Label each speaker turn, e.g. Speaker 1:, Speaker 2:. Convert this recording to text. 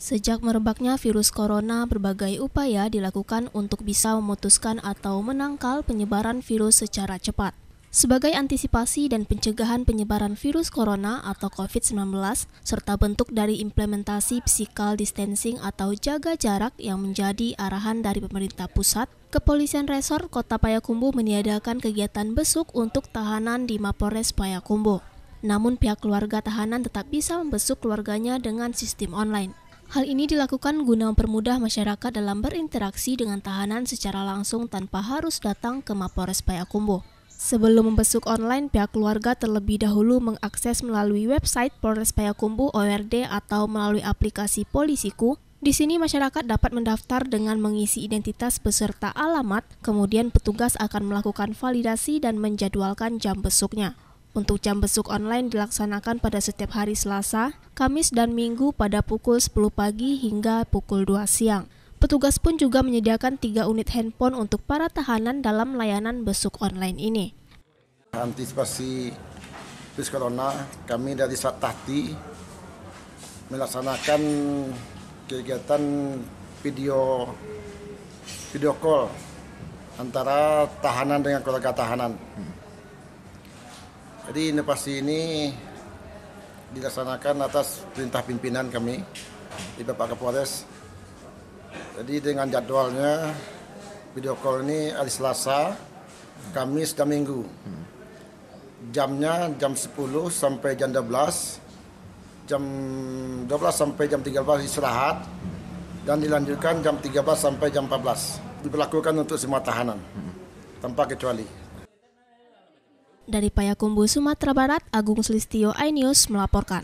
Speaker 1: Sejak merebaknya virus corona, berbagai upaya dilakukan untuk bisa memutuskan atau menangkal penyebaran virus secara cepat. Sebagai antisipasi dan pencegahan penyebaran virus corona atau COVID-19, serta bentuk dari implementasi physical distancing atau jaga jarak yang menjadi arahan dari pemerintah pusat, Kepolisian Resor Kota Payakumbuh meniadakan kegiatan besuk untuk tahanan di Mapores Payakumbuh. Namun pihak keluarga tahanan tetap bisa membesuk keluarganya dengan sistem online. Hal ini dilakukan guna mempermudah masyarakat dalam berinteraksi dengan tahanan secara langsung tanpa harus datang ke Mapores Payakumbuh. Sebelum membesuk online, pihak keluarga terlebih dahulu mengakses melalui website Polres Payakumbuh ORD atau melalui aplikasi Polisiku. Di sini masyarakat dapat mendaftar dengan mengisi identitas beserta alamat, kemudian petugas akan melakukan validasi dan menjadwalkan jam besuknya. Untuk jam besuk online dilaksanakan pada setiap hari Selasa, Kamis, dan Minggu pada pukul 10 pagi hingga pukul 2 siang. Petugas pun juga menyediakan tiga unit handphone untuk para tahanan dalam layanan besuk online ini.
Speaker 2: Antisipasi virus corona, kami dari Satahti melaksanakan kegiatan video video call antara tahanan dengan keluarga tahanan. Jadi inovasi ini dilaksanakan atas perintah pimpinan kami di Bapak Kapolres. Jadi dengan jadwalnya video call ini hari Selasa, Kamis dan Minggu. Jamnya jam 10 sampai jam 12, jam 12 sampai jam 13 istirahat, dan dilanjutkan jam 13 sampai jam 14. Diberlakukan untuk semua tahanan, tanpa kecuali.
Speaker 1: Dari Payakumbuh, Sumatera Barat, Agung Selistio, iNews melaporkan.